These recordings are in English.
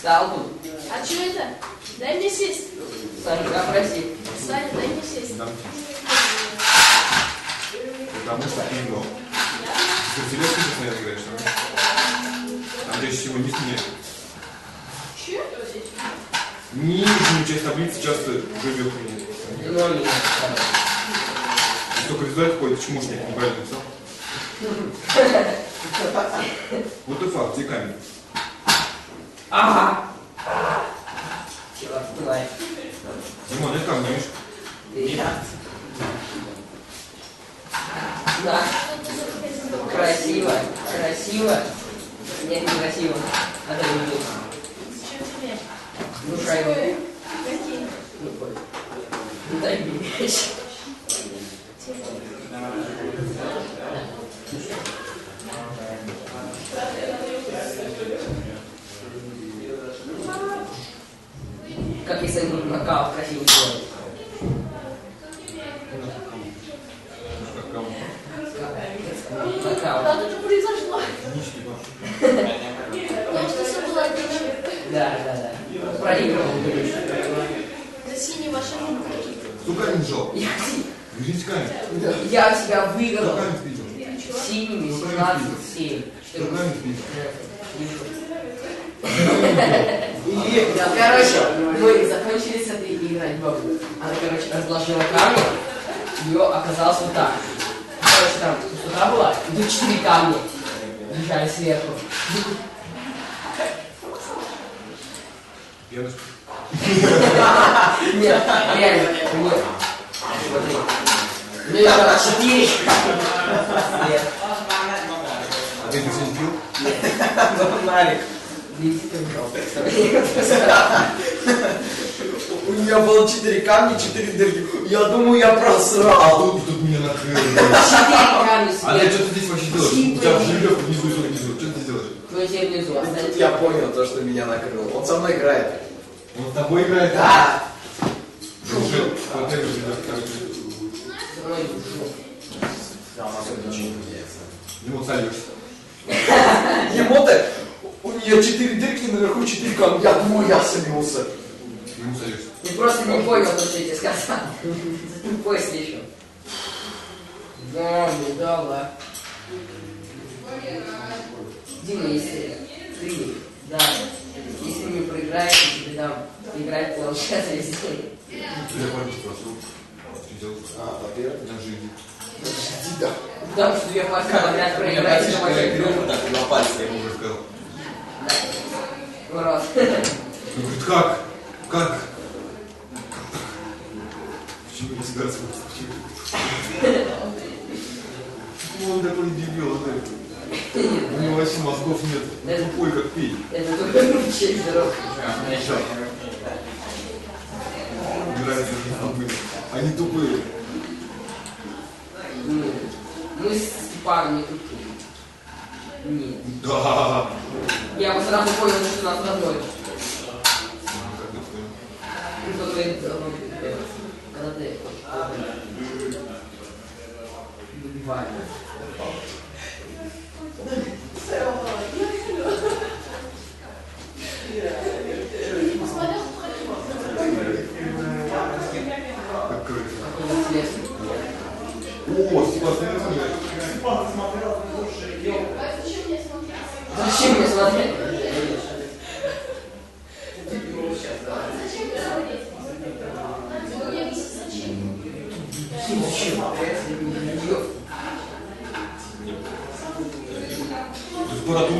Встал тут. А что это? Дай мне сесть. Санька, проси. Саня, дай мне сесть. Потому что ты играл. Ты в тележку постоянно играешь, да? Там чаще всего не снег. Че? Нижнюю часть таблицы часто живет мне. Ну, не Ты только вязать ходит, чмошник неправильно написал. Вот и факт, где камень? Ага. Чего давай. Димон, это мне. Нет. Да. Красиво, красиво. Нет, не красиво. А ты не видишь. Ну, шайбу. Какие? Ну, дай мне мяч. сын Макао просил сделать. Макао. Да, тут произошло. Потому что все было Да, да, да. Проигрывал. За синие ваши руки какие-то. Сукарин жал. Я себя выиграл. Синими 17-7 спидел? Да, короче, мы закончили с этой игрой бабу. Она, короче, разложила камни, ее оказалось вот так. Короче, там пустота была, и тут четыре камня лежали сверху. Нет, реально, нет. Смотри. Ну, это четыре. Нет. А ты сегодня пил? Нарик. В. У меня было четыре камня, четыре дырки. Я думаю, я А просрал. тут, тут меня накрыло. Четыре камня А ты что ты здесь вообще делаешь? У тебя жеребьевка внизу и внизу. Что ты делаешь? Ну, тебе внизу тут останется. я понял то, что меня накрыло. Он со мной играет. Он с тобой играет? Да. Уже, вот это же, да, короче. Со мной в жопу. Да, у нас ничего не меняется. Ему сольешься. Ему-то у нее четыре дырки, наверху четыре камня. Я думаю, я слился. Ему сольешься. Ты просто не понял, то, что я тебе сказал. Тупой слишком. Да, ну да. Дима, если ты, да, если не проиграешь, я тебе дам играть планшет весь день. Я парень спросил. А, во-первых, На жизнь. да. Потому что две партии подряд проиграть, на пальце. Я ему уже сказал. Урод. Он говорит, как? Как? Почему не сигарет смотрит? Почему? Он такой дебил, он такой. У него вообще мозгов нет. Он тупой, как пей. Это только честь здоров. Нравится, они тупые. Мы с Степаном тупые. Нет. Да. Я бы сразу понял, что нас разводят. Когда ты... Буквально. О, спасибо. Зачем мне смотреть? Зачем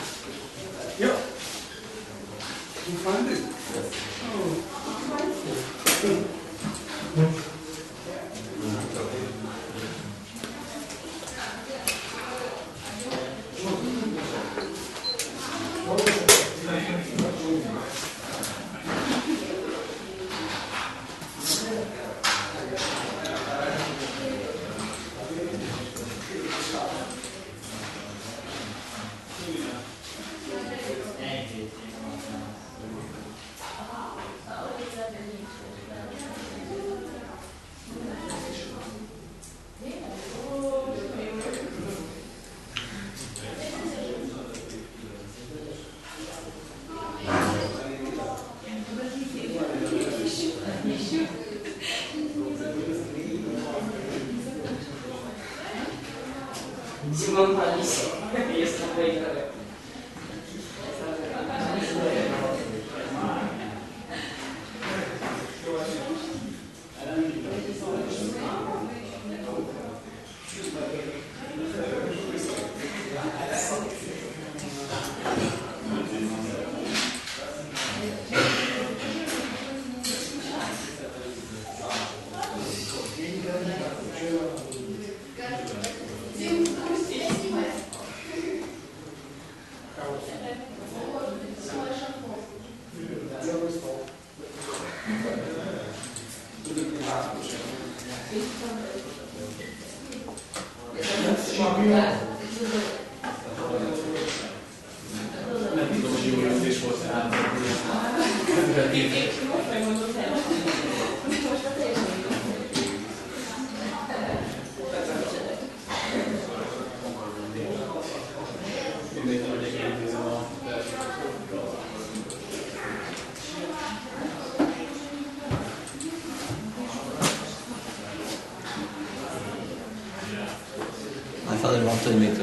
azt, hogy mit.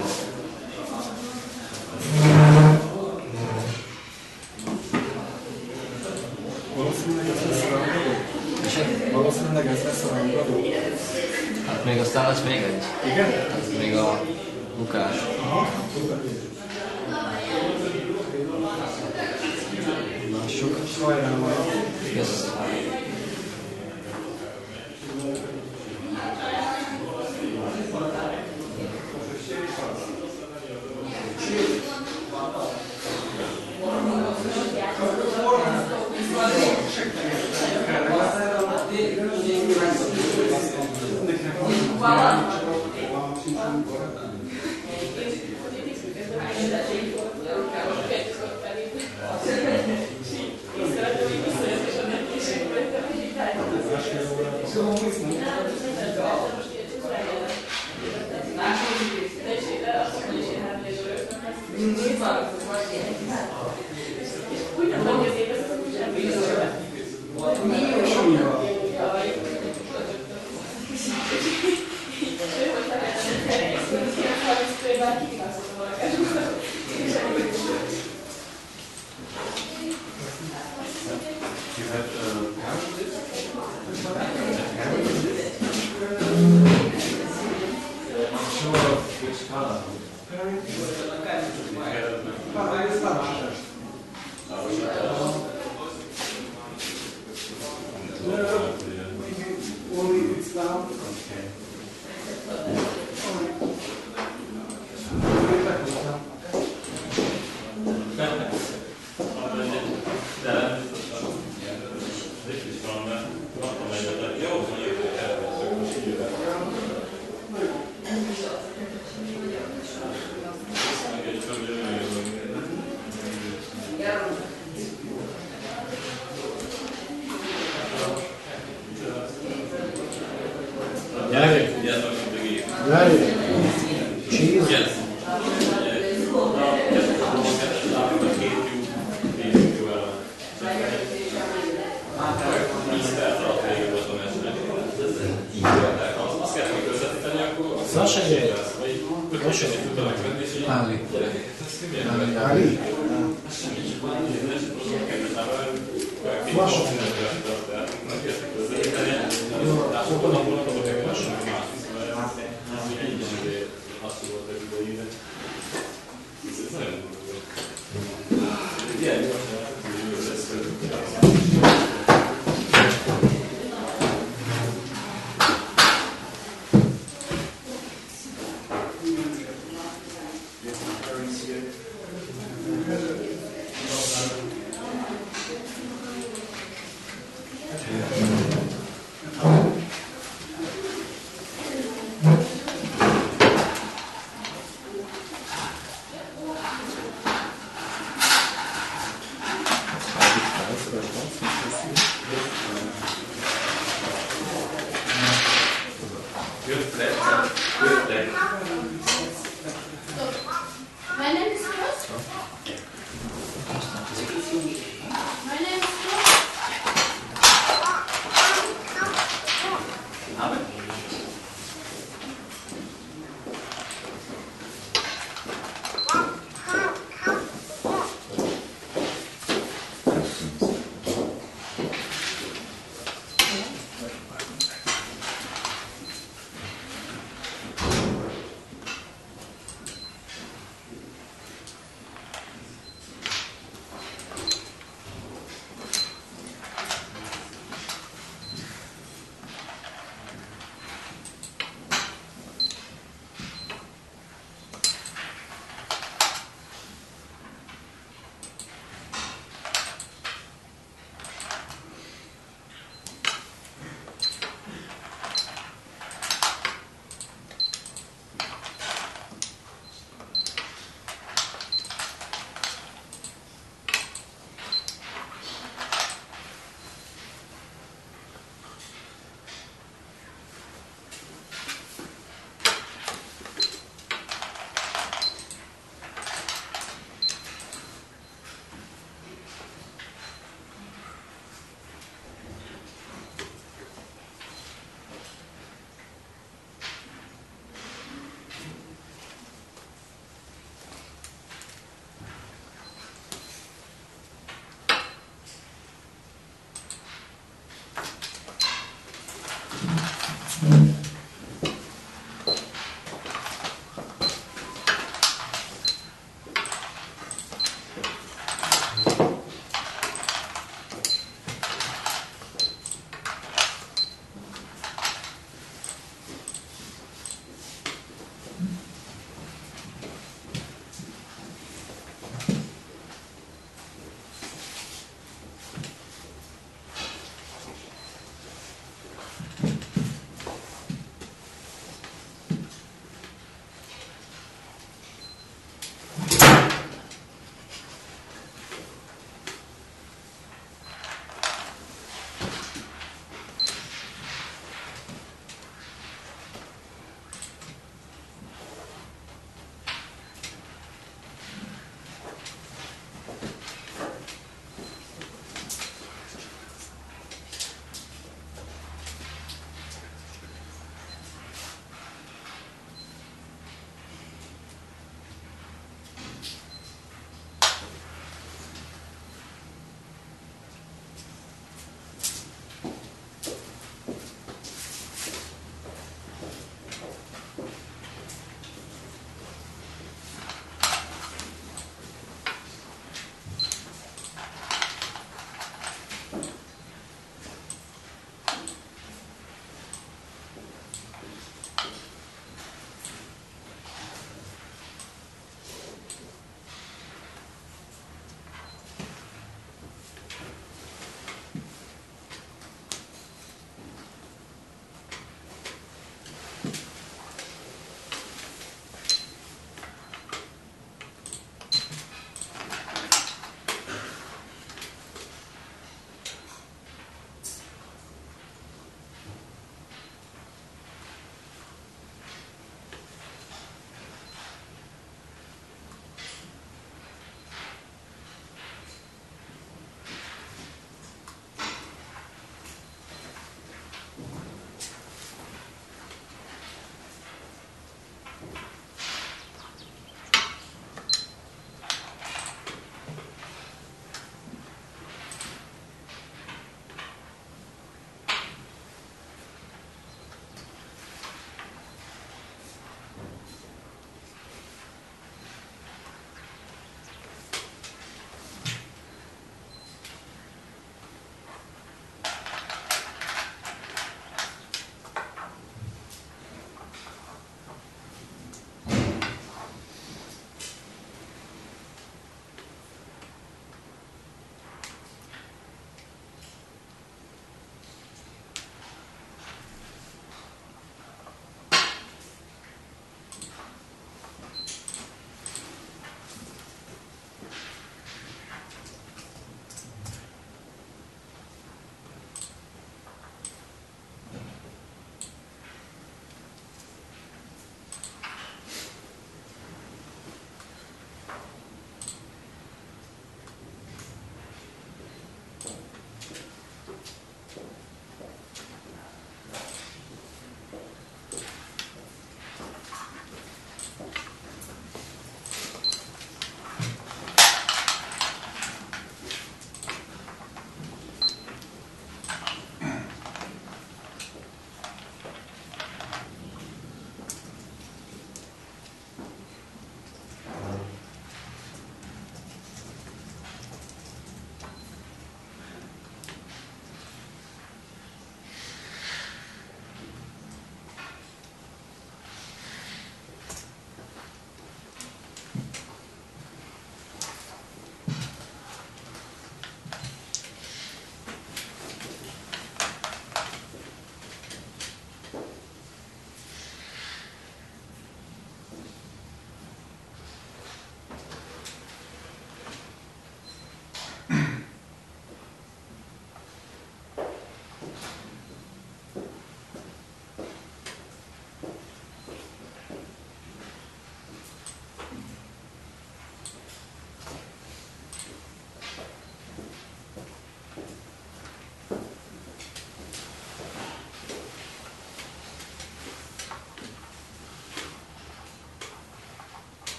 Valószínűleg ez lesz a rangadó? Hát még aztán lesz még egy.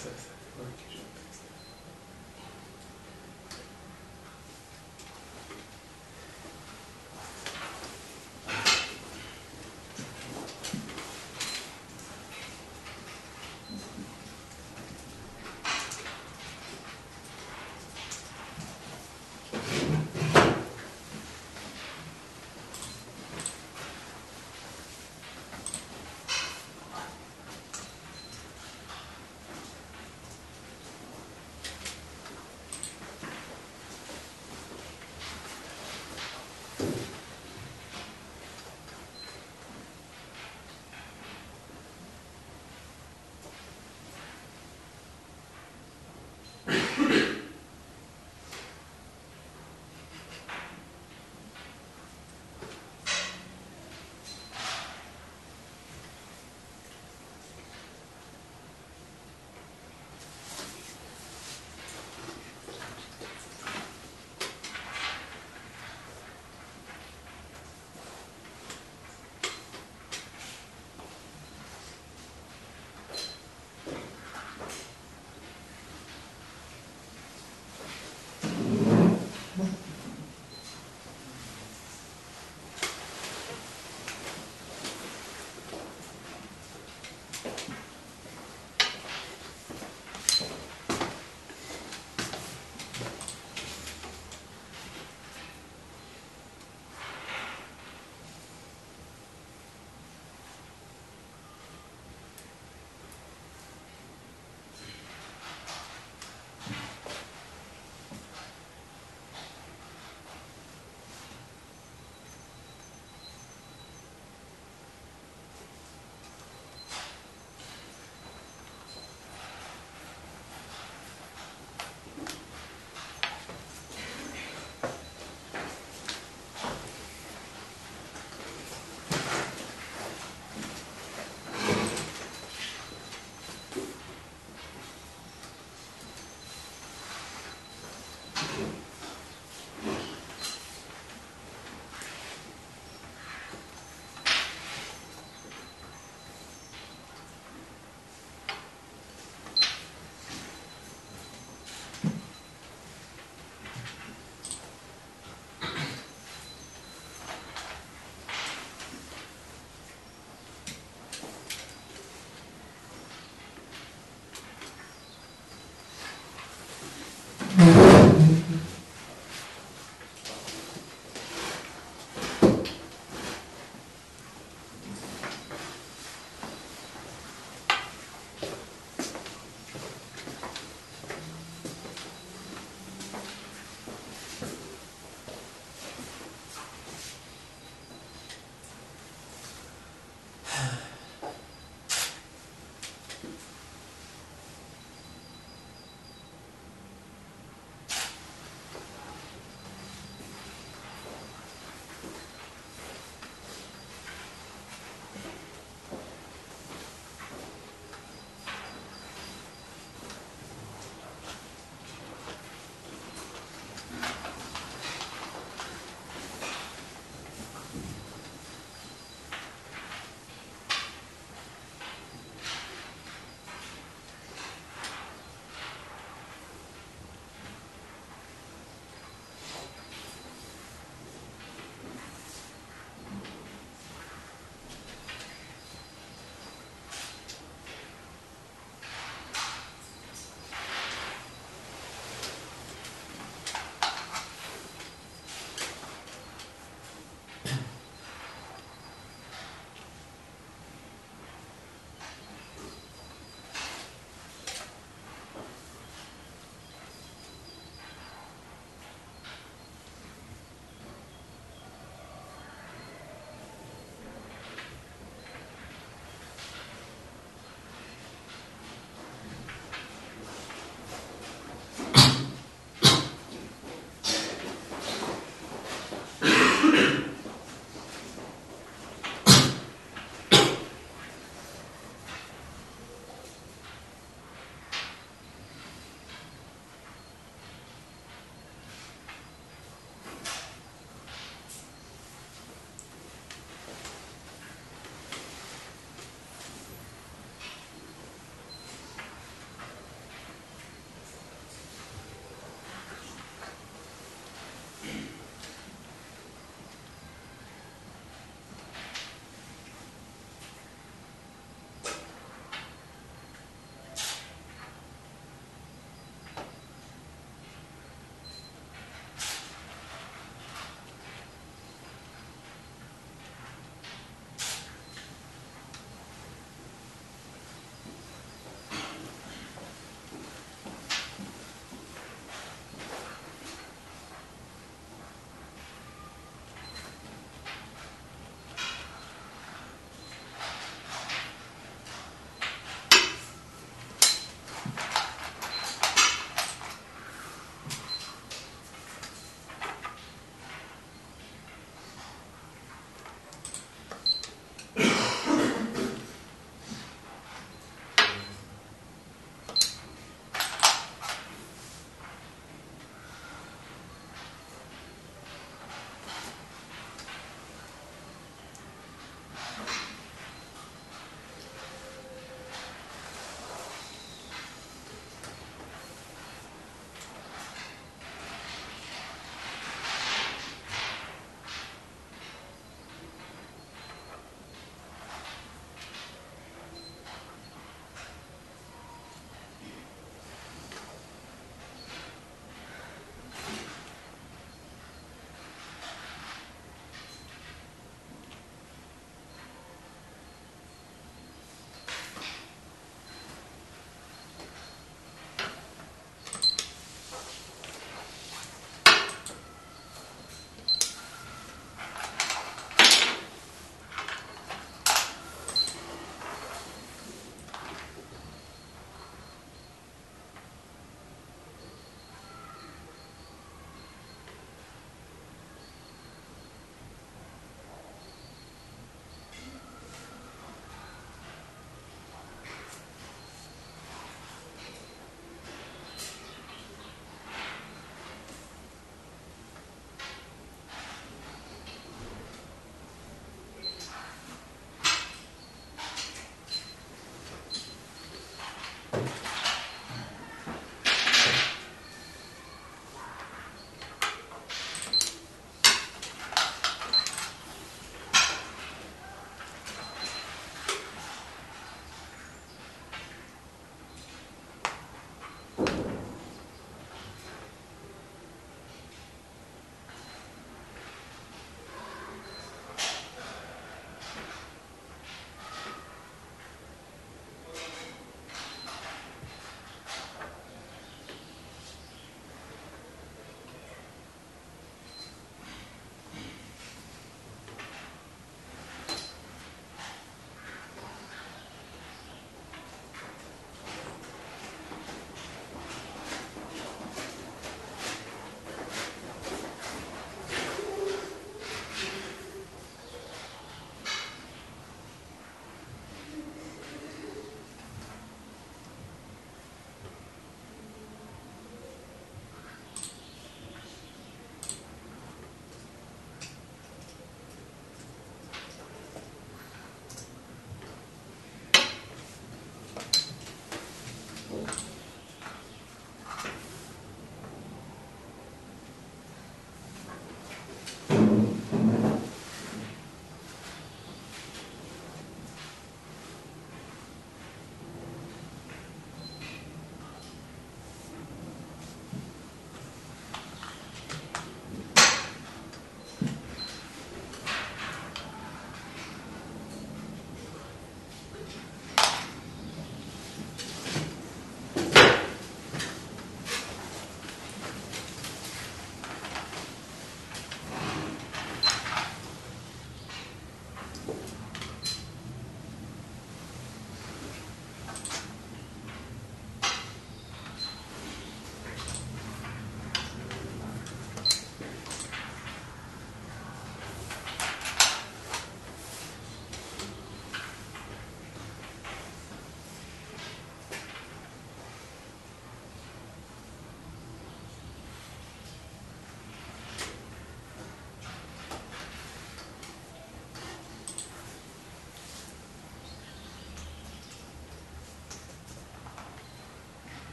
Eso. you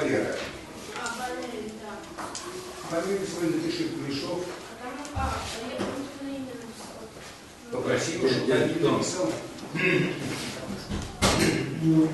Валера. А, Валерий, да. Валерий сегодня напиши Кулешов. А там, а, я просто на имя написала. Попроси чтобы я не написал. Ну,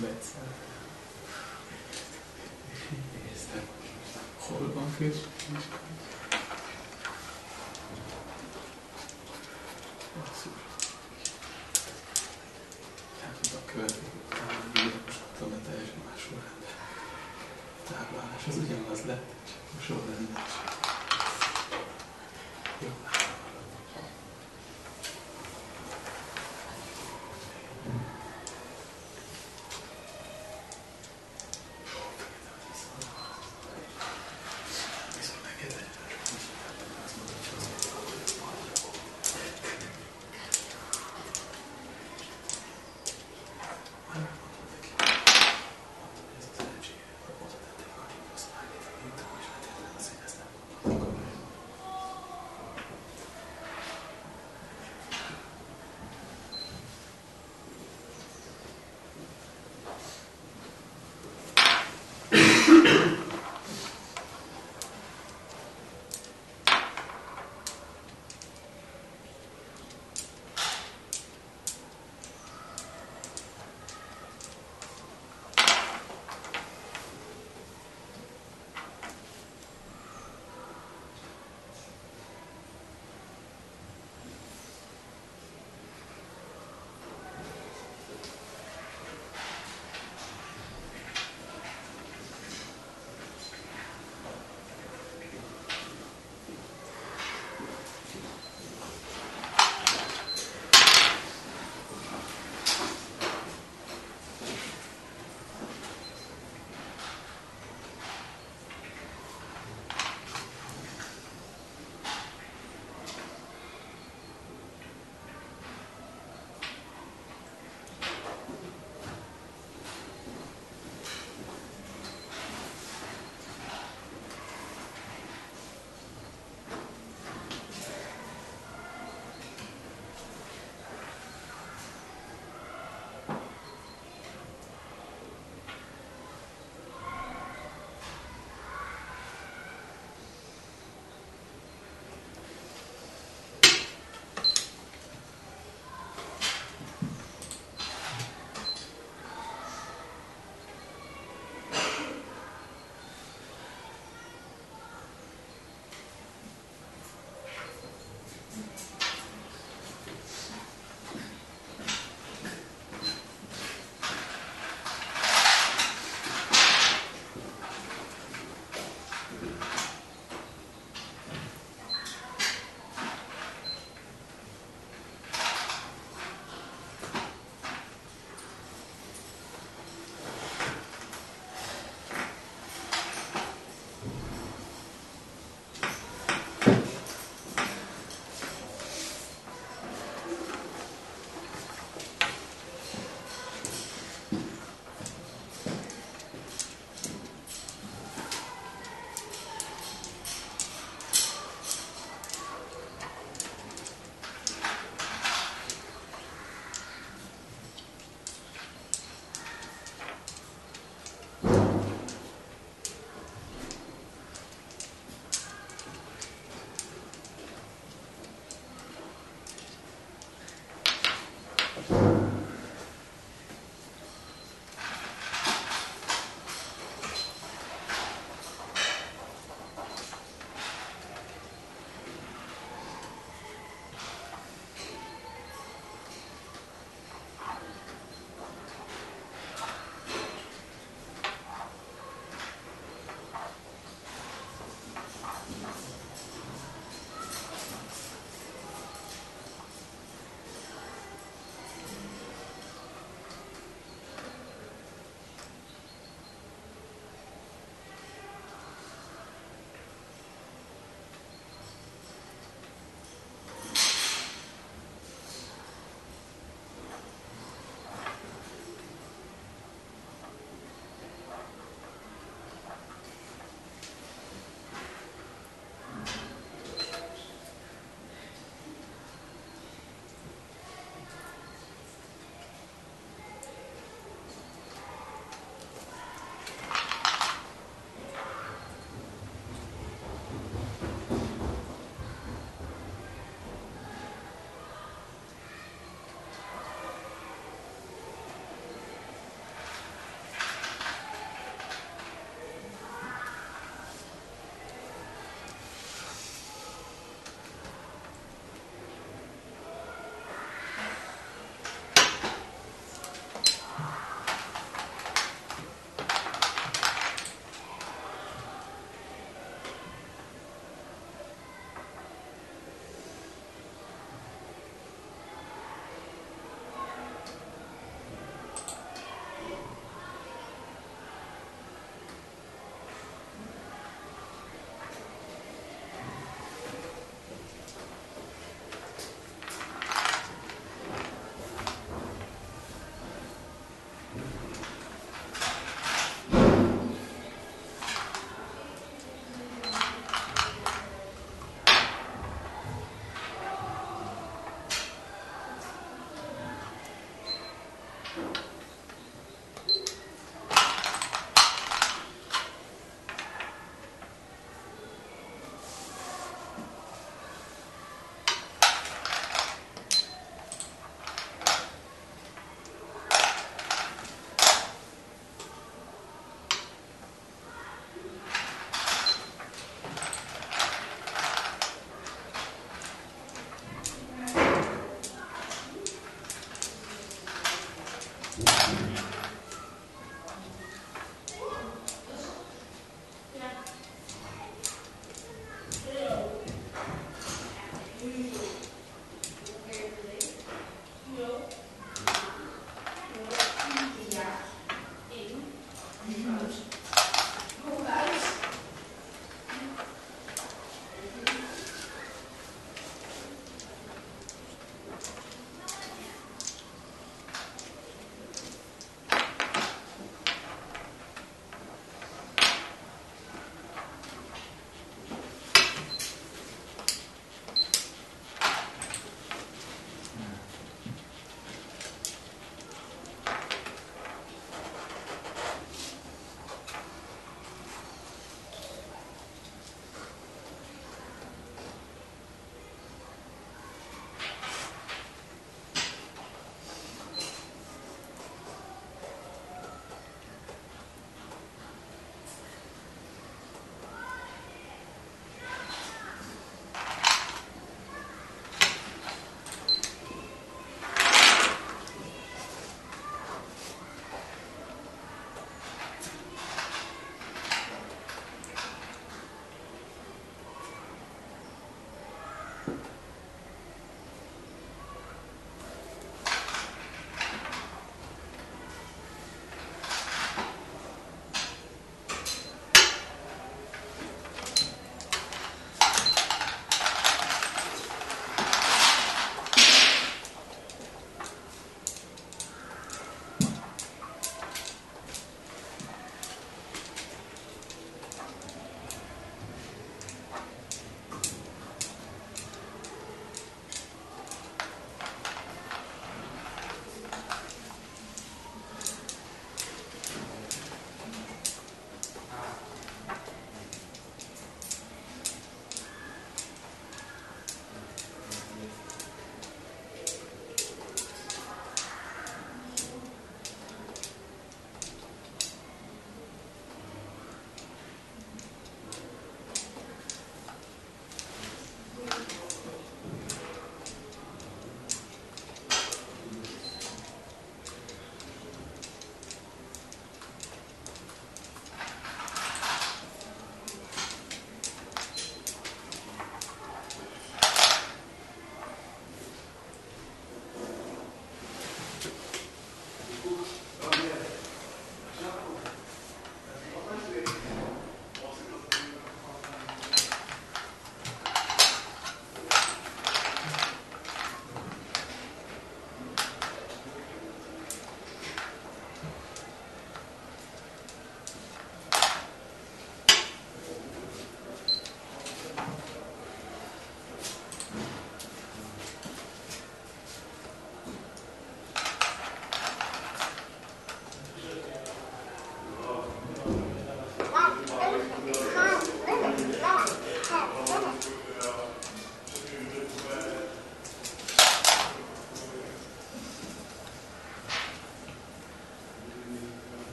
Betszel. Néztem, hol van Krisztus? Basszus. Tehát a következő táblázatban a teljesen más sorrendben. Az ugyanaz lett, a sorrendben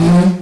Mm-hmm.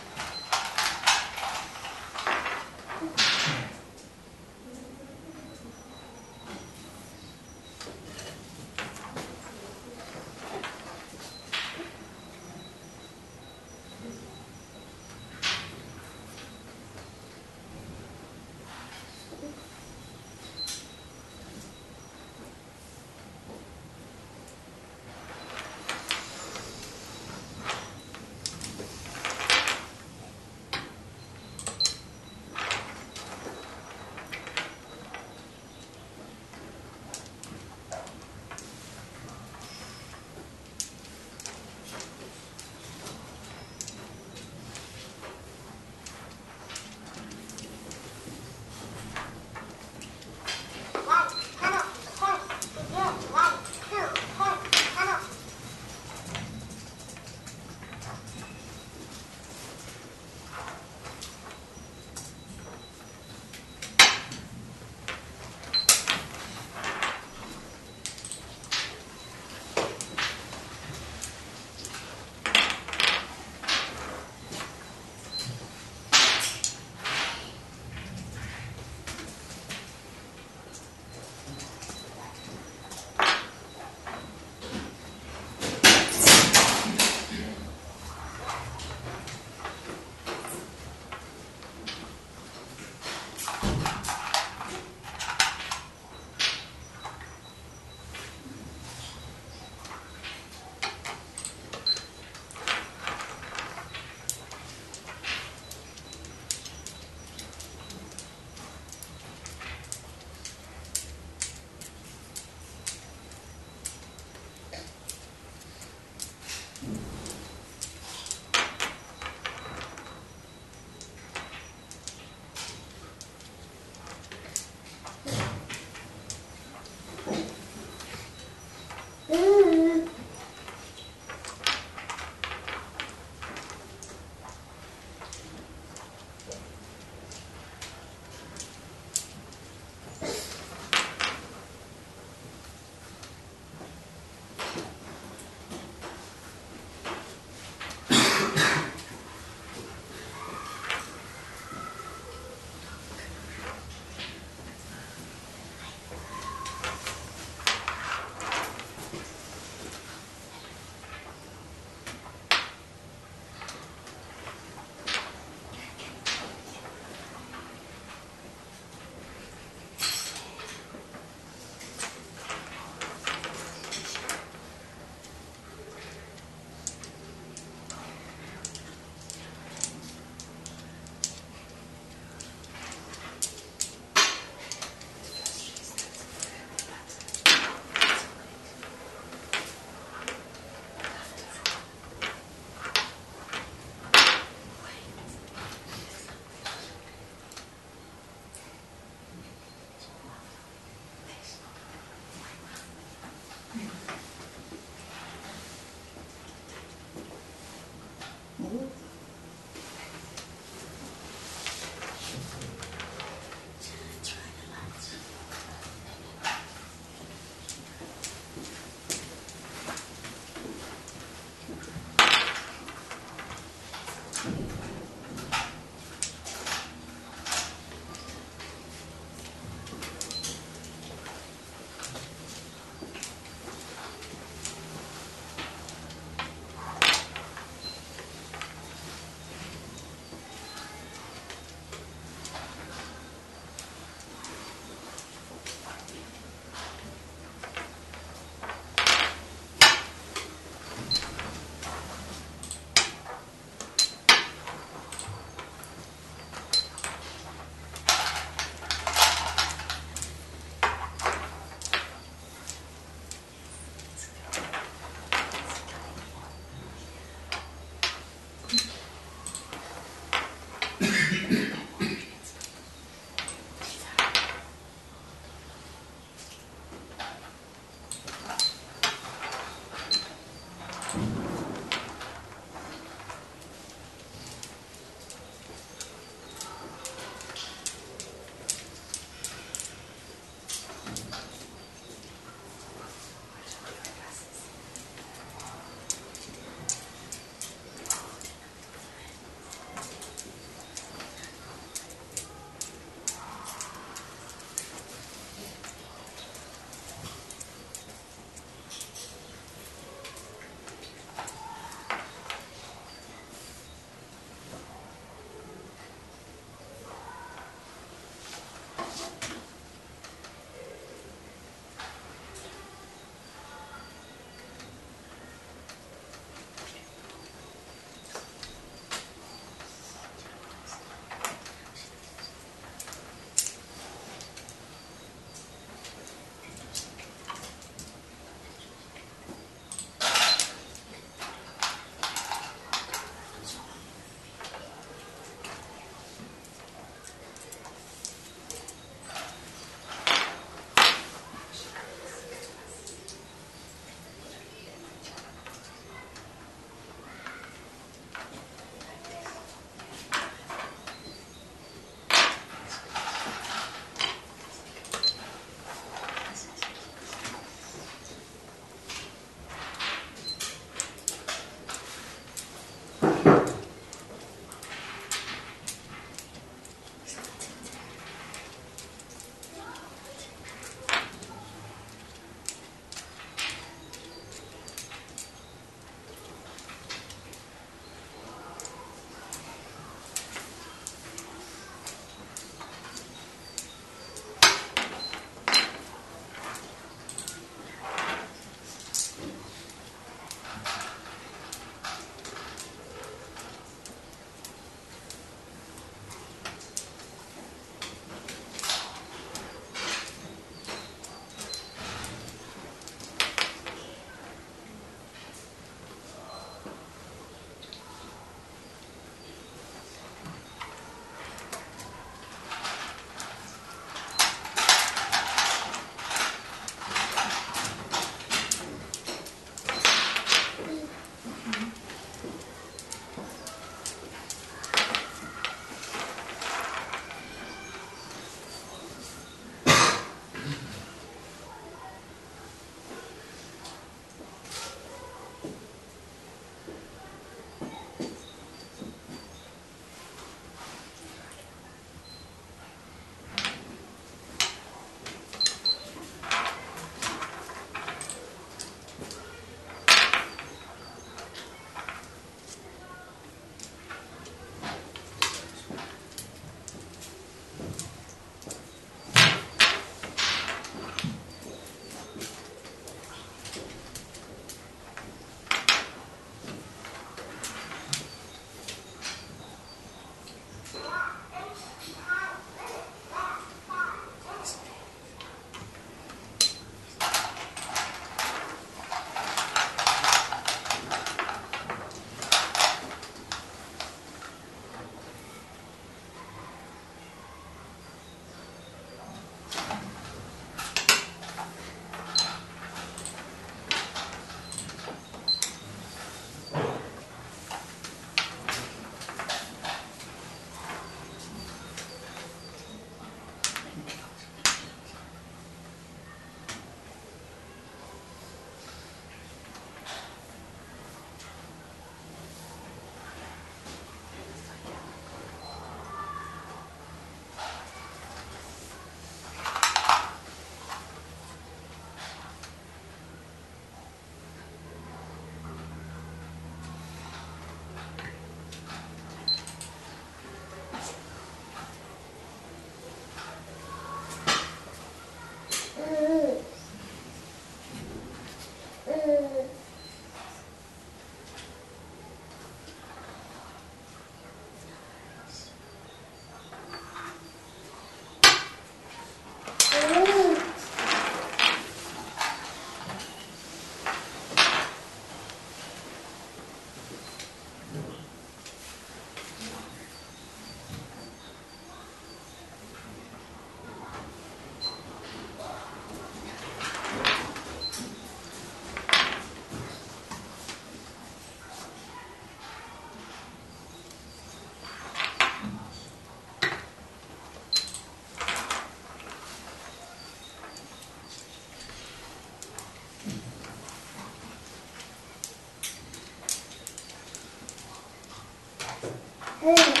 Hey.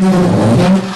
嗯。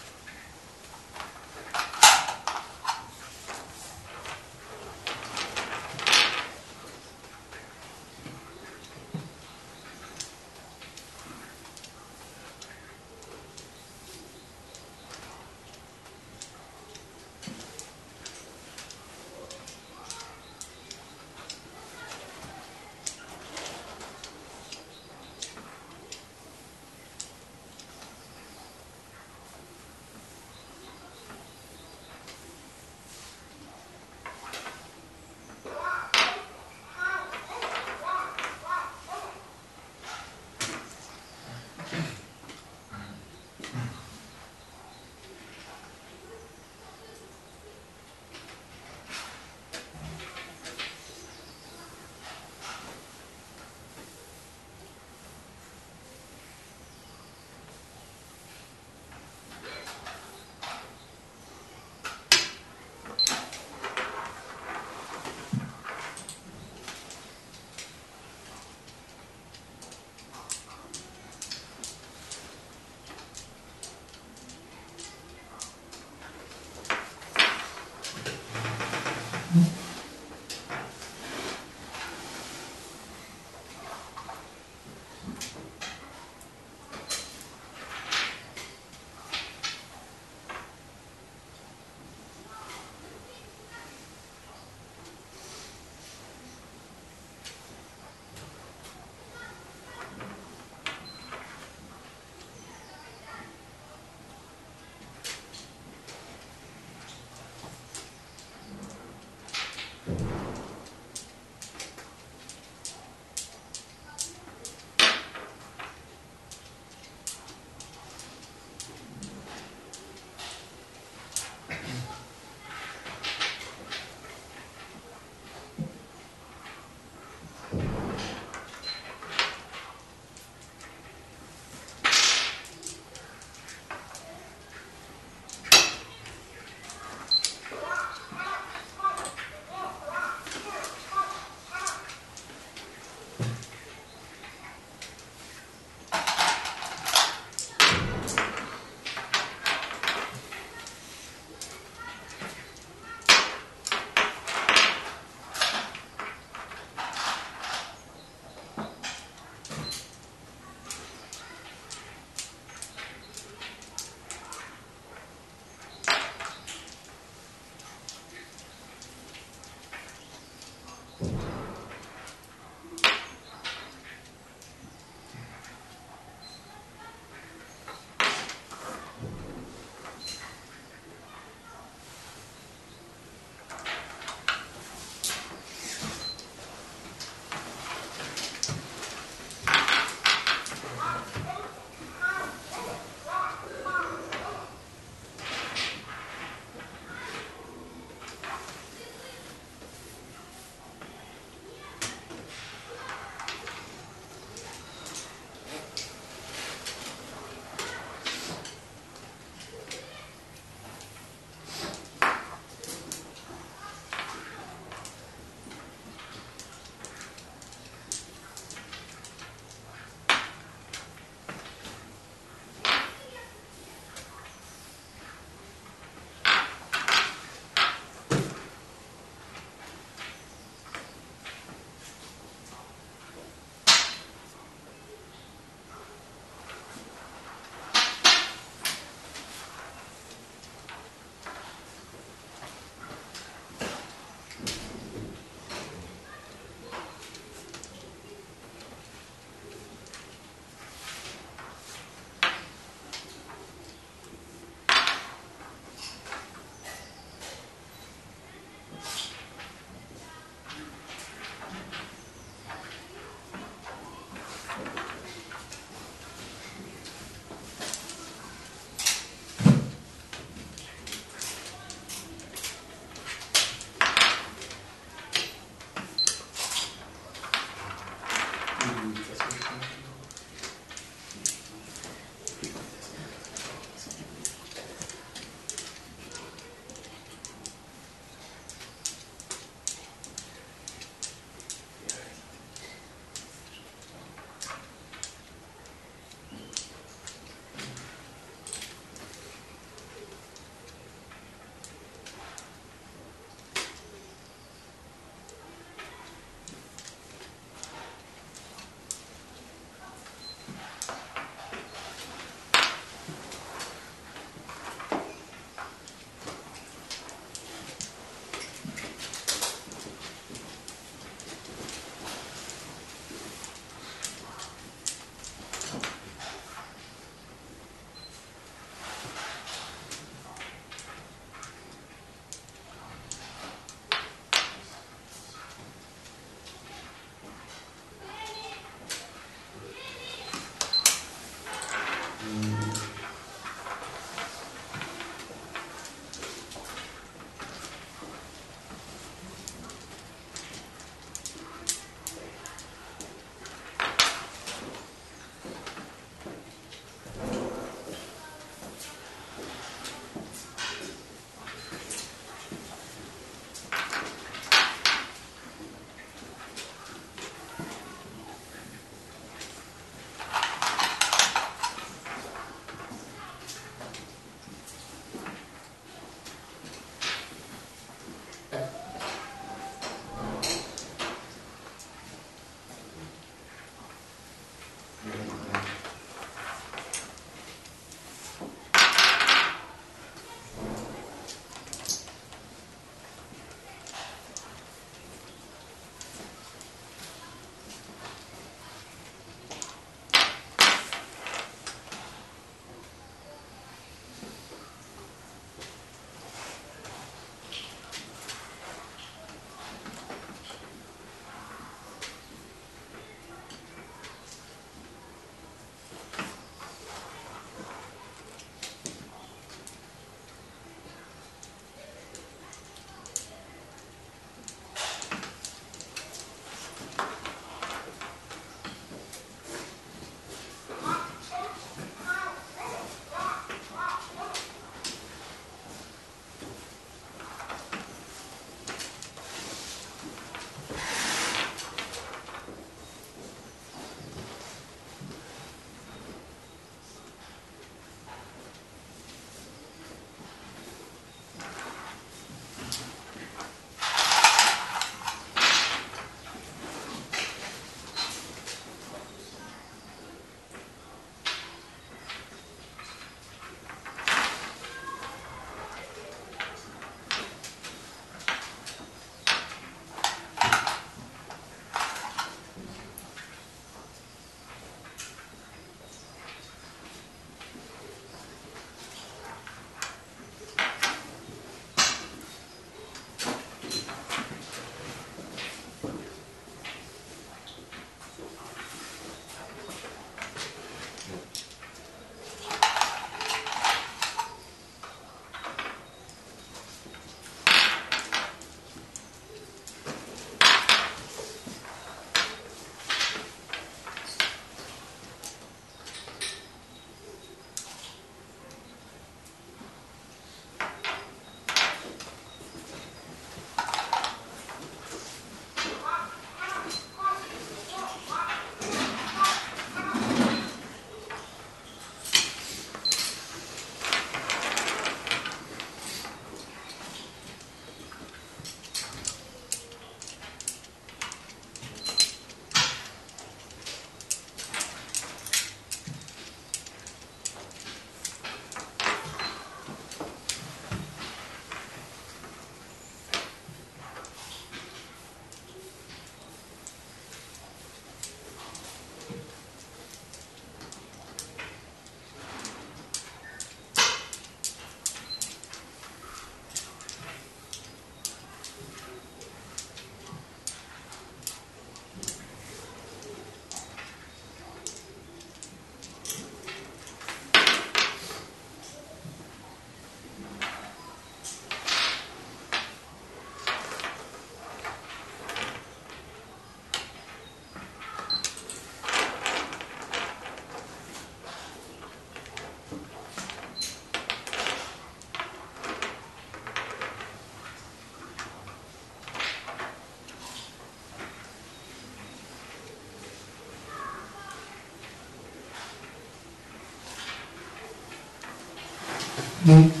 嗯。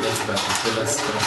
las plataformas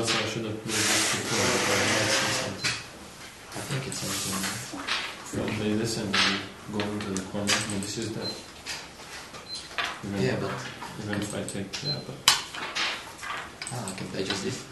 I should have moved this. I think it's something. From the, this and the going to the corner, and this is the. Yeah, but- Even if I take, yeah, but. Ah, I can just this.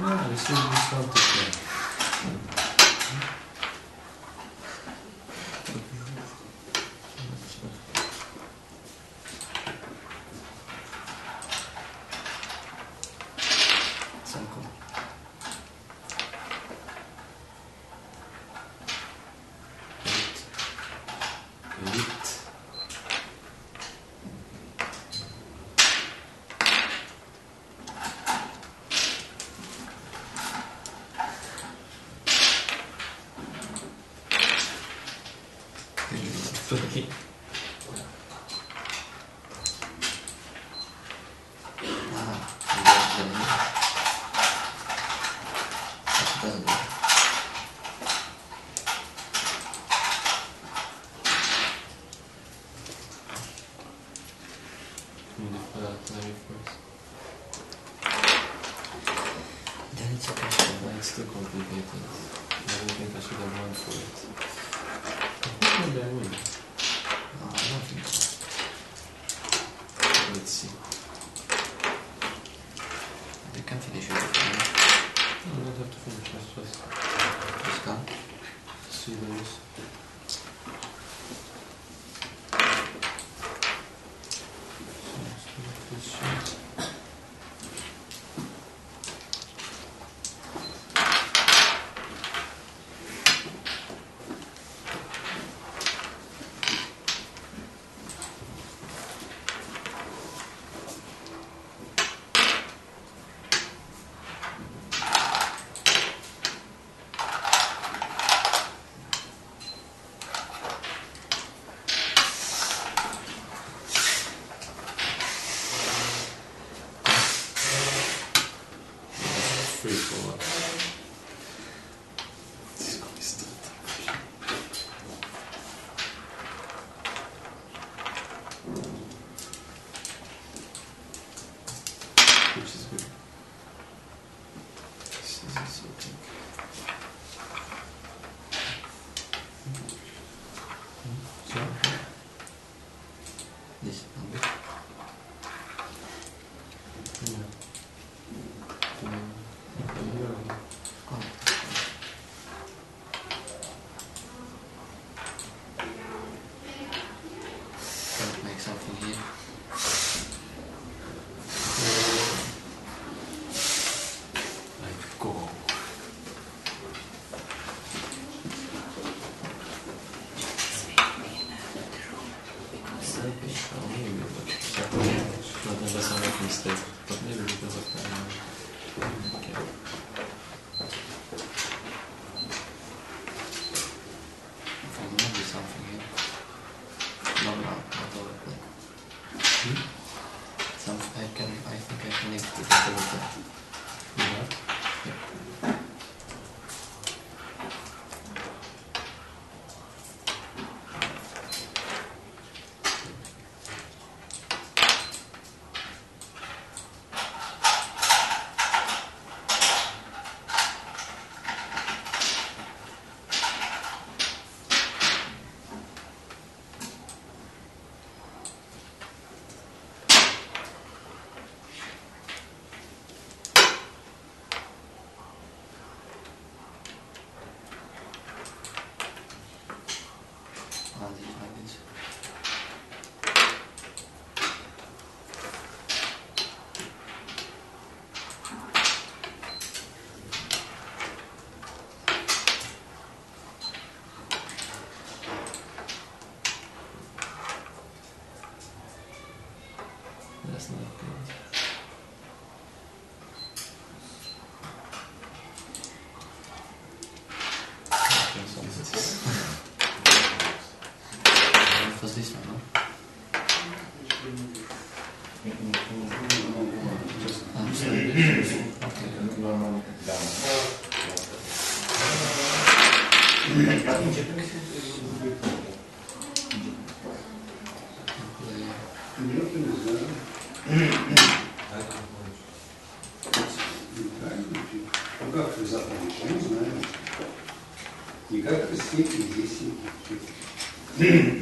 No, this is the Celtic. никак степень здесь не получилось.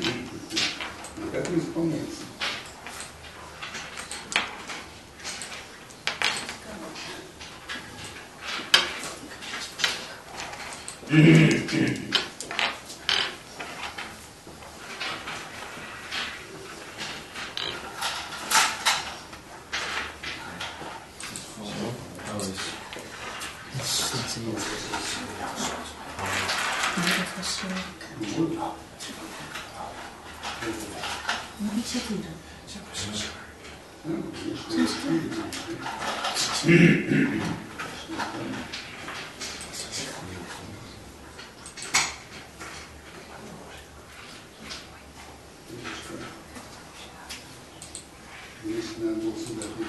Если надо было сюда будет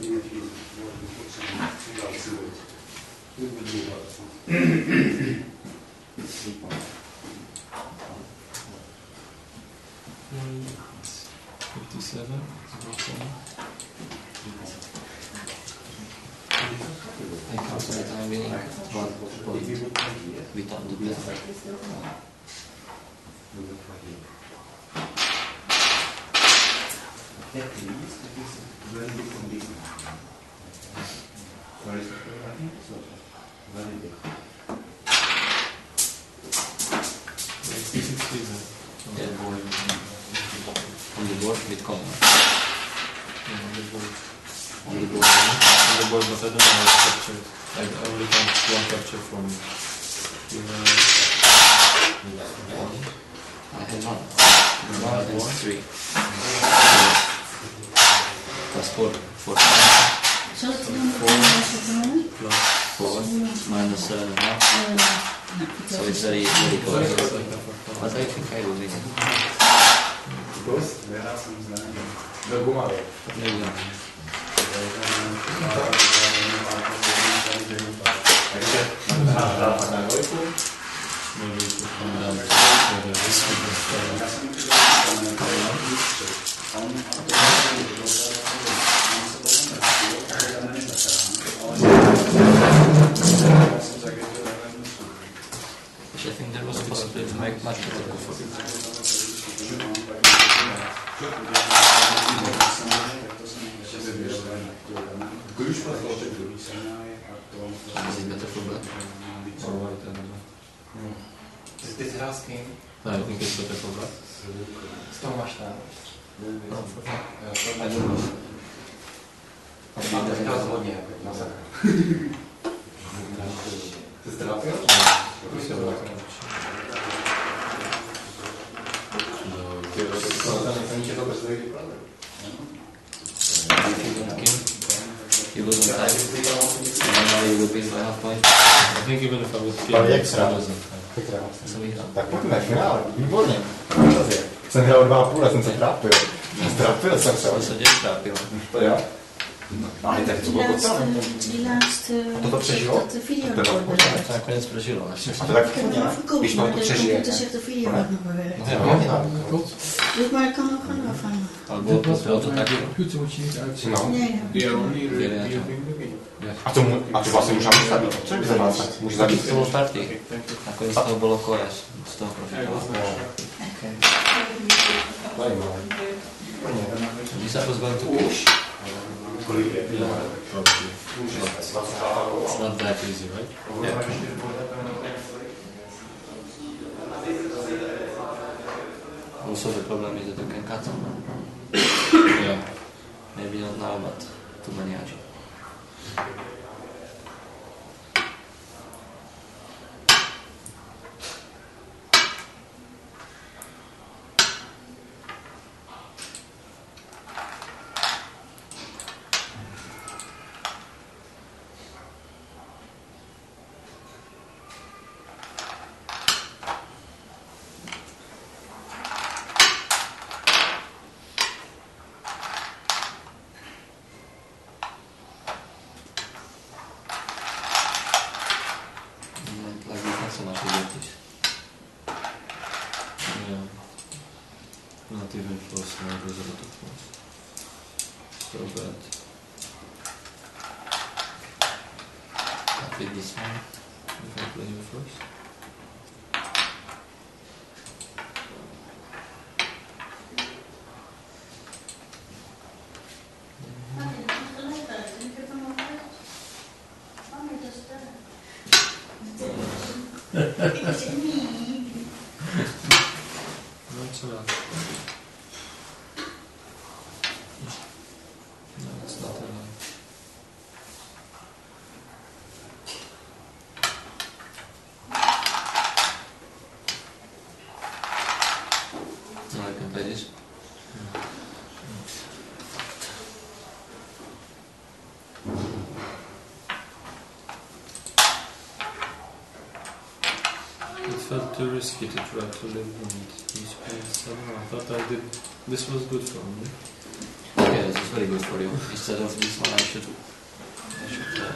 нет возможности сюда отсылать, то de alguma leve. dat zou zijn. Dat Ja. No, i tak to było podstawą. To to przeziło? To video Tak, koniec przeziło. A to tak Jeśli mam to przeziło. To się to maar ik kan ook gewoon afhangen. Albo to to tak. Computer moet je niet uitzien. No. A to, a to właśnie musiałem zabić. Co mi zabić? Muszę zabić. To było partii. Na koniec to było kojaż. Z tego profilu. Okej. Okay. Isa was going to push. It's not that easy, right? Also, the problem is that you can cut them. yeah. Maybe not now, but too many. Too risky to try to live and use paints. I don't know. I thought I did. This was good for me. Yeah, this is very good for you. Instead of this one, I should, I should uh,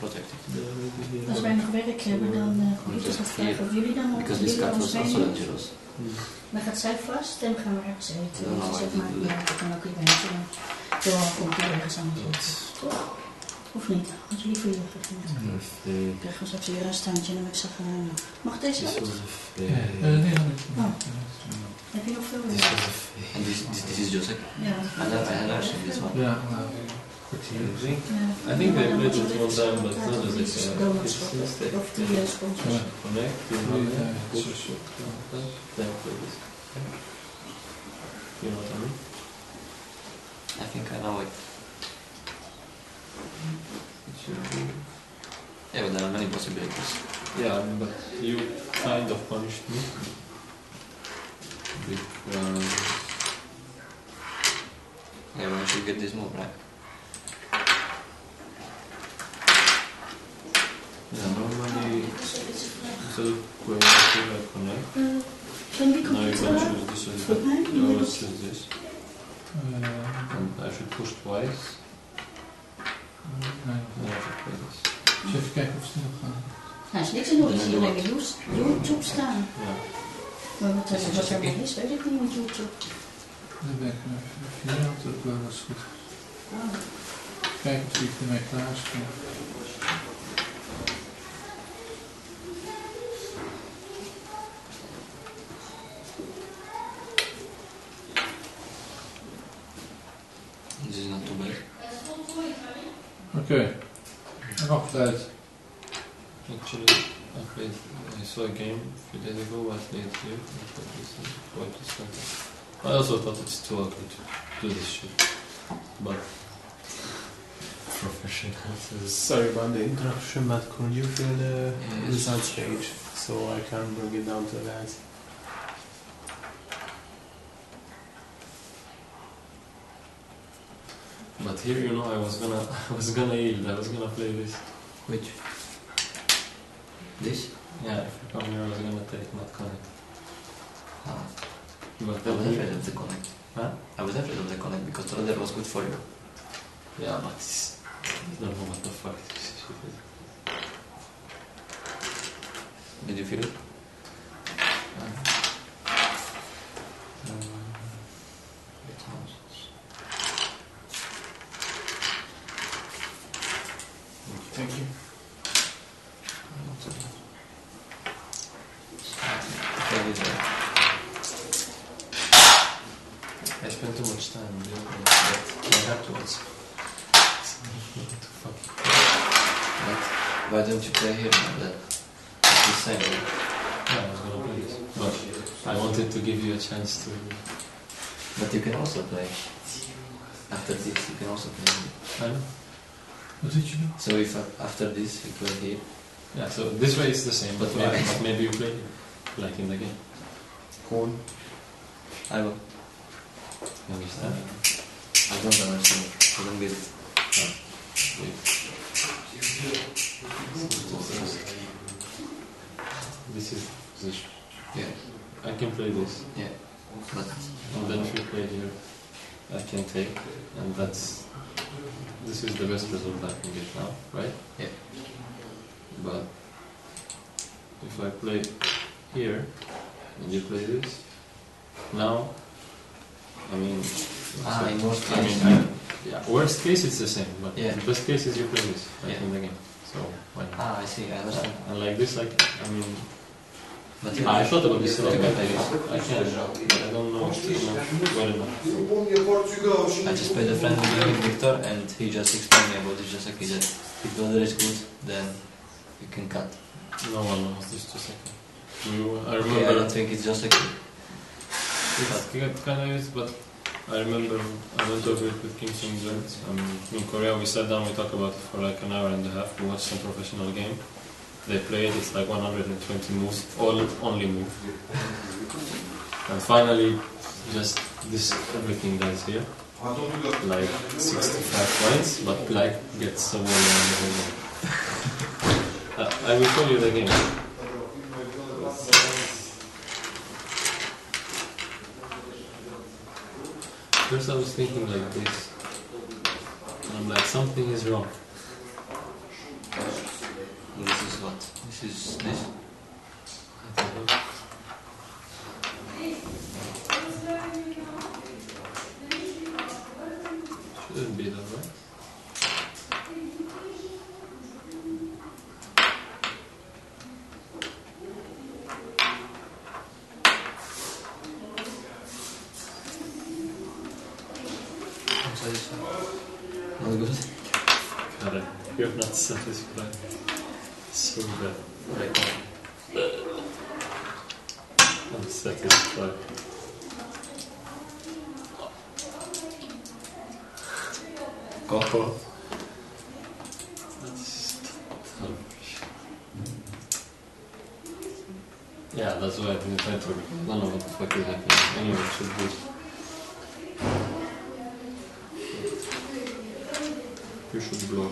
protect it. Yeah. Als wij nog werk hebben, dan uh, moet ik dat vragen of jullie dan Because of this ons was also dangerous. Hmm. Dan gaat zij vast en dan gaan we ergens eten. Ja, Dus zeg maar, ja, dat kan ook komt er ergens anders? Of niet? Als jullie voor je eh, Ik Krijg ons dat je restaurantje en dan eh, ik zeggen. Mag deze uit? Eh, nee, nee, nee. Oh. Heb je nog veel meer? Dit is Joseph. Ja. Hij luistert dit wel. Ja, nou, kwartier gezien. I think they played it one time, but Ja, as it's a mistake. Of die sponsors. Connect, Ja, know, sponsorship. Thank you. You know what I mean? I think I know it. It should be. Yeah, but there are many possibilities. Yeah, but you kind of punished me. Because Yeah, but I should get this move, right? yeah, normally instead of going to like connect, Eh, Can we now you computer can aan? choose this as Volgens mij well. You always choose this. Eh, And I should push twice. Nee, nog niet. Dus even kijken of ze nog gaan. Nou, is niks in orde. Ik zie alleen YouTube staan. Ja. Maar wat er wat er mee is, weet ik niet met YouTube. Dan ben ik even. Ja, dat eh, was goed. Oh. Kijken of ik ermee klaar staat. Oké, en wacht uit. Actually, I played. I saw a game a few days ago. I played here. I played this and quite distracted. I also thought it's too ugly to do this shit, but professional. Sorry about the interruption, but could you fill the Yes. results page so I can bring it down to the But here, you know, I was gonna, I was gonna yield. I was gonna play this. Which? This? Yeah, if you come here, I was gonna take not connect. Ah, But I was afraid of the connect. Huh? I was afraid of the connect because the other was good for you. yeah, but it's, I don't know what the fuck. Did you feel it? It Thank you. Okay, this way. I spent too much time on the opening, but I had to also. What the? But why don't you play here now that it's the same? Yeah, I was gonna play this. But I wanted to give you a chance to. But you can also play. After this, you can also play. I know. Wat did you do? So if uh, after this you play here, Yeah, so this way is the same, but But maybe, but maybe you play like in the game. cool. I will. You understand? I don't understand. I don't get it. Wait. This is position. Yeah, I can play this, but and then if you play here, I can take, and that's. This is the best result I can get now, right? Yeah. But if I play here, and you play this, now, I mean. ah, so- in most I mean, I, yeah, worst case it's the same, but Yeah. the best case is you play this, like Yeah. in the game. So, why not? ah, I see. I understand. And like this, like, I mean, I thought about this a lot, but I. I can, but I don't know if it's enough, well enough. I just played a friendly game with Victor, and he just explained me about this just like he said. If the other is good, then you can cut. No one knows this two seconds. You, I Okay, I don't think it's just like it's kind of is, but I remember I went over it with Kim Sung Jun. Um, in Korea, we sat down, we talked about it for like an hour and a half. We watched some professional game they played, it's like 120 moves, all only move. And finally, just this everything that is here, like 65 points, but black gets so uh, I will show you the game. First I was thinking like this, and I'm like, something is wrong. This is what? This is this. Shouldn't be that right. Not good. Got it. das ist not set this plan. Bad. Right. I'm satisfied. Go. That's. Yeah, that's why I didn't try to. I don't know what the fuck is happening. Anyway, it should be. You should blow.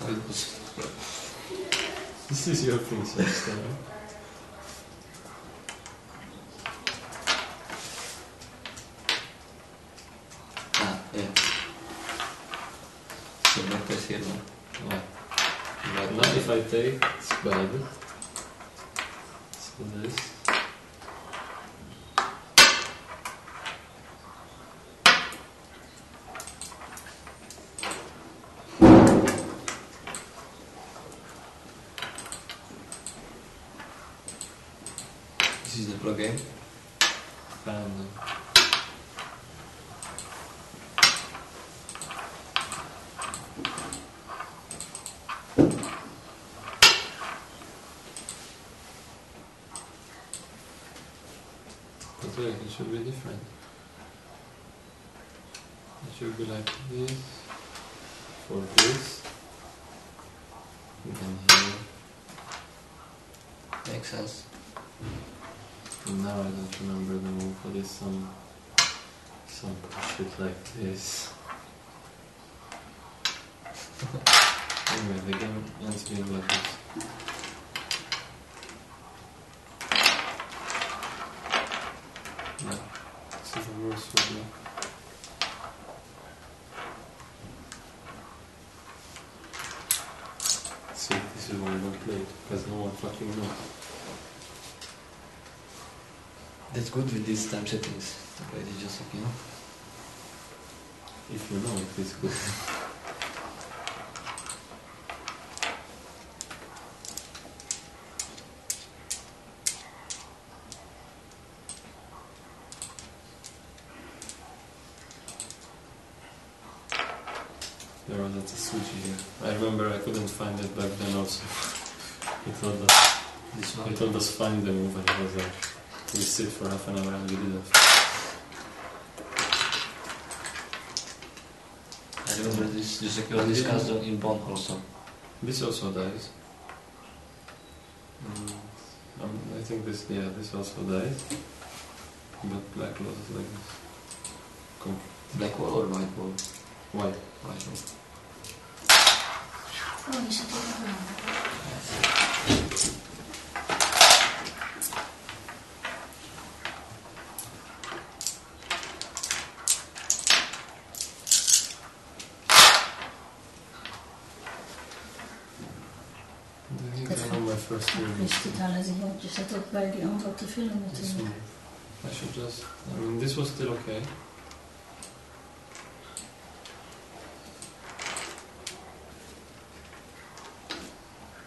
How it was. This is your sister. Ah, yeah. So back is here now. Why? But now if I take, it's bad. So this. This is the pro game. And But wait, it should be different. It should be like this for this. And here. Makes sense. And now I don't remember the move, but it's some some shit like this. anyway, the game ends being like this. Yeah, this is the worst for me. See, this is why I don't play it, because That's good with these time settings. Like, you know. If you know it's good. There was a tesuji here. I remember I couldn't find it back then also. he told us, This he one. told us find the move and he was like, we sit for half an hour and we didn't. I remember this like we discussed in Bonn also. This also dies. Mm, um, I think this, yeah, this also dies. But black loses like this. Com- Black wall or white wall? White. White wall. Oh, you should do that. I think I know my first Ja, move. Wist het al zich op. Je zat ook bij die andere te filmen This natuurlijk. I should just. I mean, this was still okay.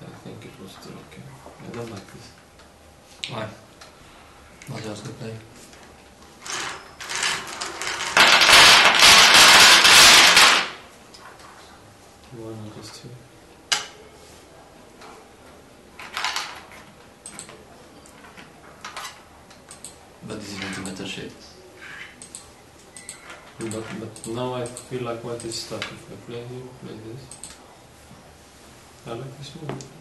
I think it was still okay. I don't like this. Why? What else to play? Why not just two? But this is going to better shape. But, but now I feel like what is stuck. If I play here, play this. I like this move.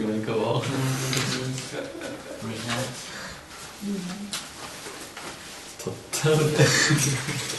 Szóval tűnik a val. I